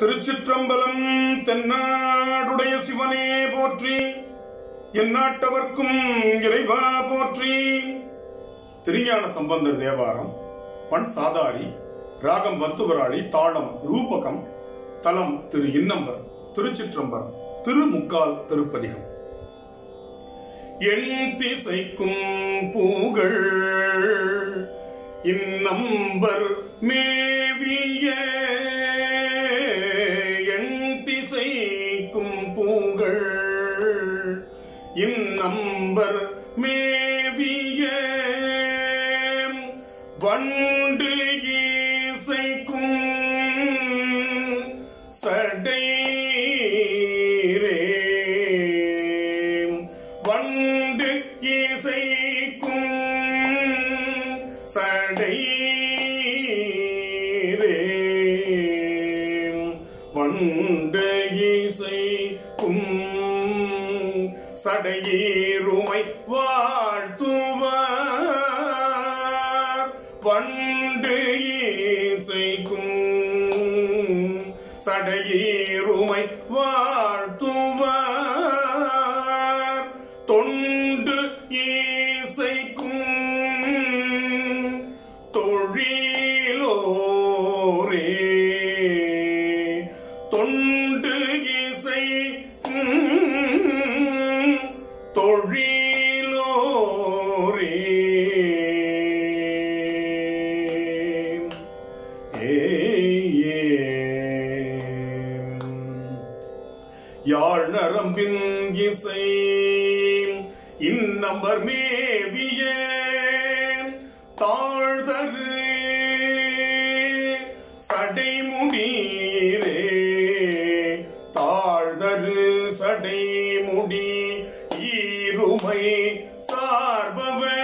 திருச்சிற்றம்பலம் தென்னாடுடைய சிவனே போற்றி எந்நாட்டவர்க்கும் இறைவா போற்றி. திருஞான சம்பந்தர் தேவாரம் பண் சாதாரி ராகம் வத்துவராளி தாளம் ரூபகம் தலம் திரு இன்னம்பர் திருச்சிற்றம்பரம் திருமுக்கால் திருப்பதிகம். எண் திசைக்கும் பூகள் இந்நம்பர் சடைரே வண்டு இசைக்கும் சடையீருமை வாழ்த்துவ பண்டு இசைக்கும் சடையீருமை வாழ் இசையும் இன்னம்பர் இந்நம்பர் மேவிய தாழ்தரு சடைமுடீரே தாழ்தரு சடைமுடி ஈருமை சார்பவே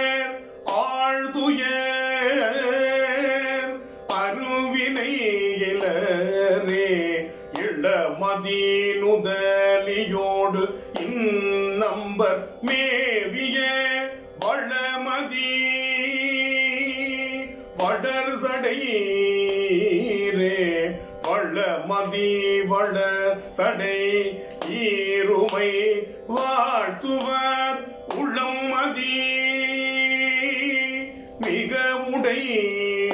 மேவிய வளமதி வளர் சடையீரே வளமதி வளர் சடை ஈருமை வாழ்த்துவர் உள்ளம் மதி மிக உடையோரே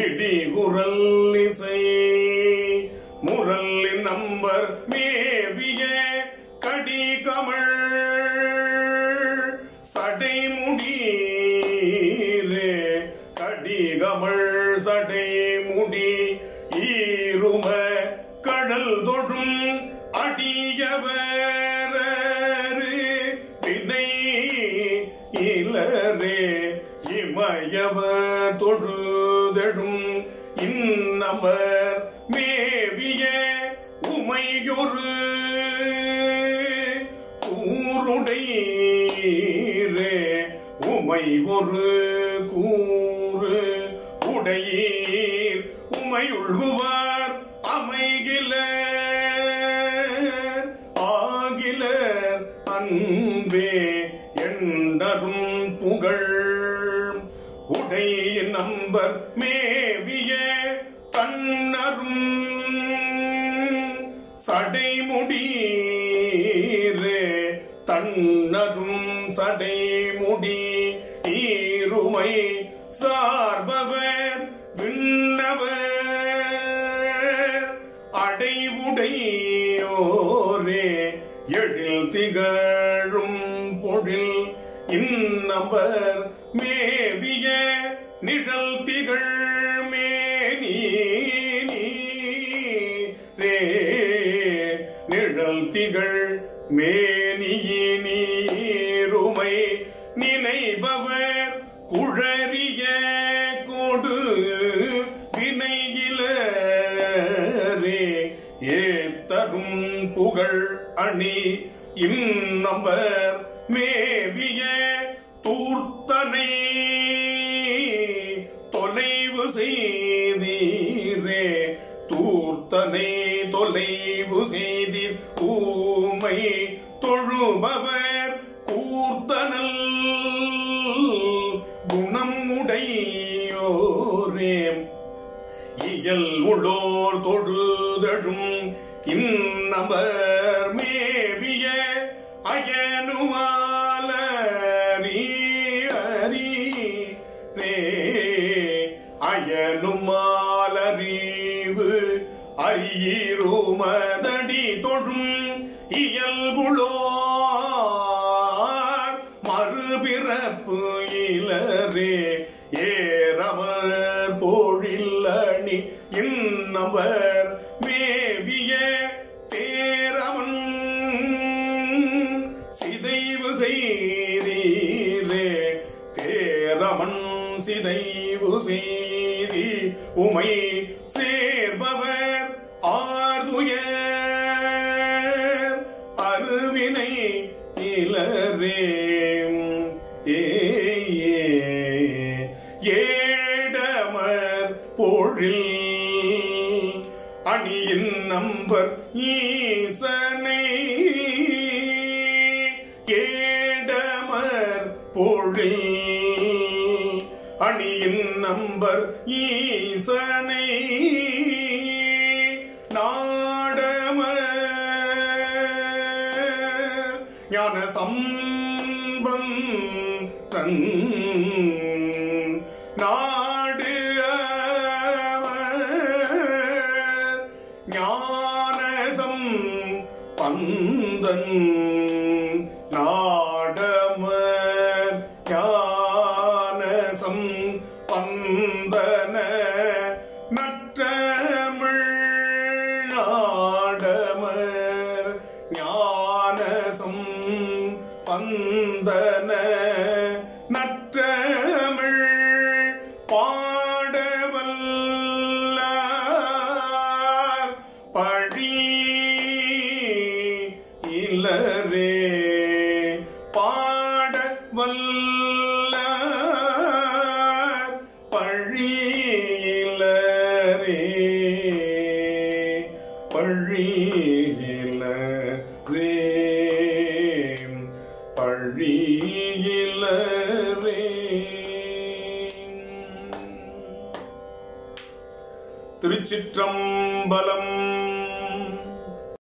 இடி குரல் அடியவர் வினை இலரே இமயவ தொழுதழும் இன்னவர் மேவிய உமையொரு. கூருடையீரே உமை ஒரு கூறு உடையீர் உமையுள்குவார் அமைகிலே அன்பே எண்டரும் புகழ். உடை நம்பர் மேவிய தன்னரும் சடைமுடீரே தன்னரும் சடைமுடி ஈருமை சார்பவர் விண்ணவர். அடைவுடையோரே எழில் திகழ். நம்பர் மேவிய நிழல் திகழ் மேனி ரே நிழல் திகழ் மேனியினீருமை நினைபவர் குழறிய கொடு வினையிலே ஏத்தரும் புகழ் அணி இந்நம்பர் மேவிய செய்தீரே. தூர்த்தனை தொலைவு செய்தீர். ஊமை தொழுபவர் கூர்த்தனல். குணம் உடையோரே. இயல் உளோர் தொழுதழும் இன்னம்பர் மேவிய அயனுமாலரி அரி ரே அயனுமாலறிவு அரியருமதடி தொழும் இயல்புளோர் மறுபிறப்பு இலரே ஏறவர் போழில்லணி இன்னவர் மேவிய தேரவன் சிதைவு செய்தீரே தேரவன் சிதைவு செய்தி உமை சேர்பவர் ஆர்துய. அருவினை இலரே ஏடமர் பொழில் அணியின் நம்பர் ஈசனை. ஏடமர் பொழில் அணியின் நம்பர் ஈசனை. நாடம. ஞான சம்பந்தன். நாடு ஞானசம் பந்தன நற்றமிழ் பாடவல்ல பழி இலரே திருச்சிற்றம்பலம்.